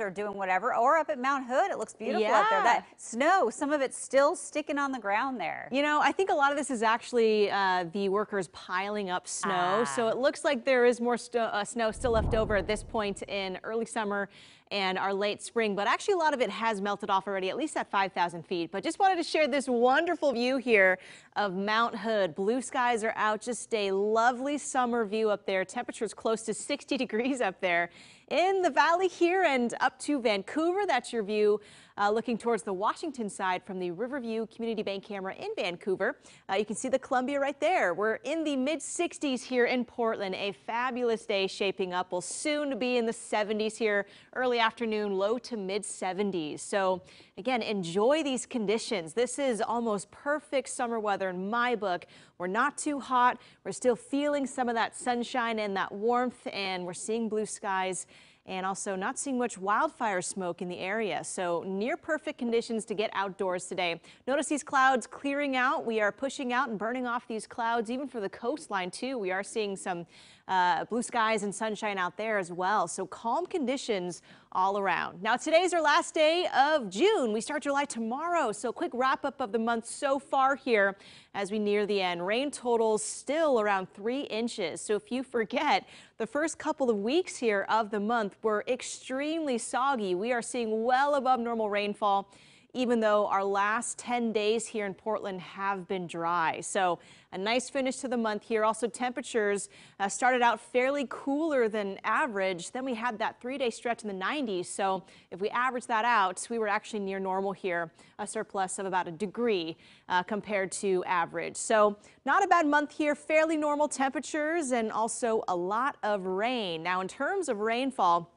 or doing whatever, or up at Mount Hood, it looks beautiful yeah. out there. That snow, some of it's still sticking on the ground there. You know, I think a lot of this is actually uh, the workers piling up snow. Ah. So it looks like there is more uh, snow still left over at this point in early summer and our late spring, but actually a lot of it has melted off already, at least at 5,000 feet. But just wanted to share this wonderful view here of Mount Hood. Blue skies are out, just a lovely summer view up there. Temperatures close to 60 degrees up there in the valley here and up to Vancouver. That's your view uh, looking towards the Washington side from the Riverview Community Bank camera in Vancouver. Uh, you can see the Columbia right there. We're in the mid 60s here in Portland. A fabulous day shaping up. We'll soon be in the 70s here early afternoon, low to mid 70s. So again, enjoy these conditions. This is almost perfect summer weather in my book. We're not too hot. We're still feeling some of that sunshine and that warmth, and we're seeing blue skies and also not seeing much wildfire smoke in the area. So near perfect conditions to get outdoors today. Notice these clouds clearing out. We are pushing out and burning off these clouds even for the coastline too. We are seeing some uh, blue skies and sunshine out there as well. So calm conditions all around. Now today's our last day of June. We start July tomorrow. So quick wrap up of the month so far here as we near the end. Rain totals still around three inches. So if you forget, the first couple of weeks here of the month were extremely soggy. We are seeing well above normal rainfall even though our last 10 days here in Portland have been dry. So a nice finish to the month here. Also temperatures uh, started out fairly cooler than average. Then we had that three day stretch in the 90s. So if we average that out, we were actually near normal here, a surplus of about a degree uh, compared to average. So not a bad month here, fairly normal temperatures and also a lot of rain. Now in terms of rainfall,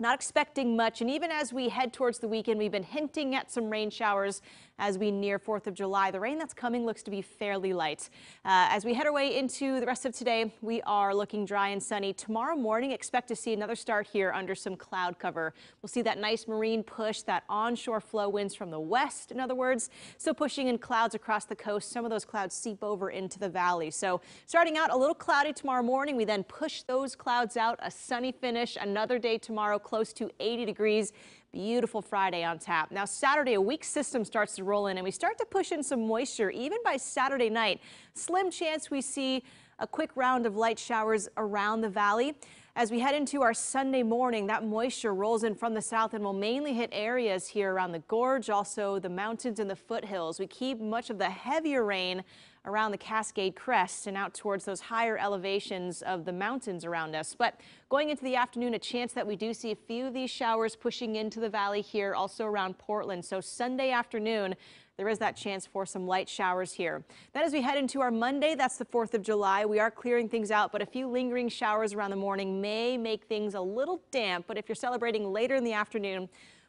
not expecting much, and even as we head towards the weekend, we've been hinting at some rain showers as we near 4th of July. The rain that's coming looks to be fairly light. Uh, as we head our way into the rest of today, we are looking dry and sunny. Tomorrow morning, expect to see another start here under some cloud cover. We'll see that nice marine push, that onshore flow winds from the west, in other words, still pushing in clouds across the coast. Some of those clouds seep over into the valley. So starting out a little cloudy tomorrow morning, we then push those clouds out, a sunny finish, another day tomorrow close to 80 degrees. Beautiful Friday on tap. Now Saturday, a weak system starts to roll in and we start to push in some moisture even by Saturday night. Slim chance we see a quick round of light showers around the valley. As we head into our Sunday morning, that moisture rolls in from the south and will mainly hit areas here around the gorge, also the mountains and the foothills. We keep much of the heavier rain around the Cascade Crest and out towards those higher elevations of the mountains around us. But going into the afternoon, a chance that we do see a few of these showers pushing into the valley here, also around Portland. So Sunday afternoon, there is that chance for some light showers here. Then as we head into our Monday, that's the 4th of July, we are clearing things out, but a few lingering showers around the morning may make things a little damp. But if you're celebrating later in the afternoon,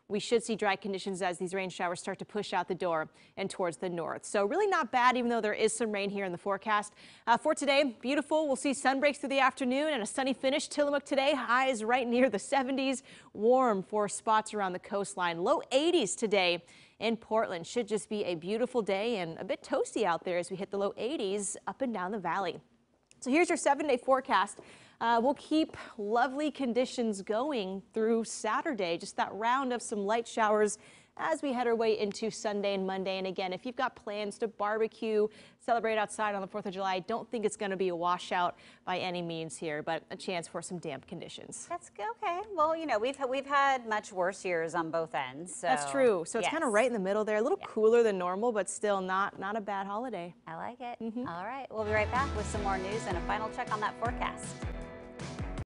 we should see dry conditions as these rain showers start to push out the door and towards the north. So really not bad, even though there is some rain here in the forecast. Uh, for today, beautiful. We'll see sun breaks through the afternoon and a sunny finish. Tillamook today, highs right near the 70s. Warm for spots around the coastline. Low 80s today in Portland. Should just be a beautiful day and a bit toasty out there as we hit the low 80s up and down the valley. So here's your seven day forecast. Uh, we'll keep lovely conditions going through Saturday, just that round of some light showers as we head our way into Sunday and Monday. And again, if you've got plans to barbecue, celebrate outside on the 4th of July, I don't think it's going to be a washout by any means here, but a chance for some damp conditions. That's. Okay. Well, you know, we've we've had much worse years on both ends. So. That's true. So it's kind of right in the middle there, a little yeah. cooler than normal, but still not not a bad holiday. I like it. Mm -hmm. All right. We'll be right back with some more news and a final check on that forecast.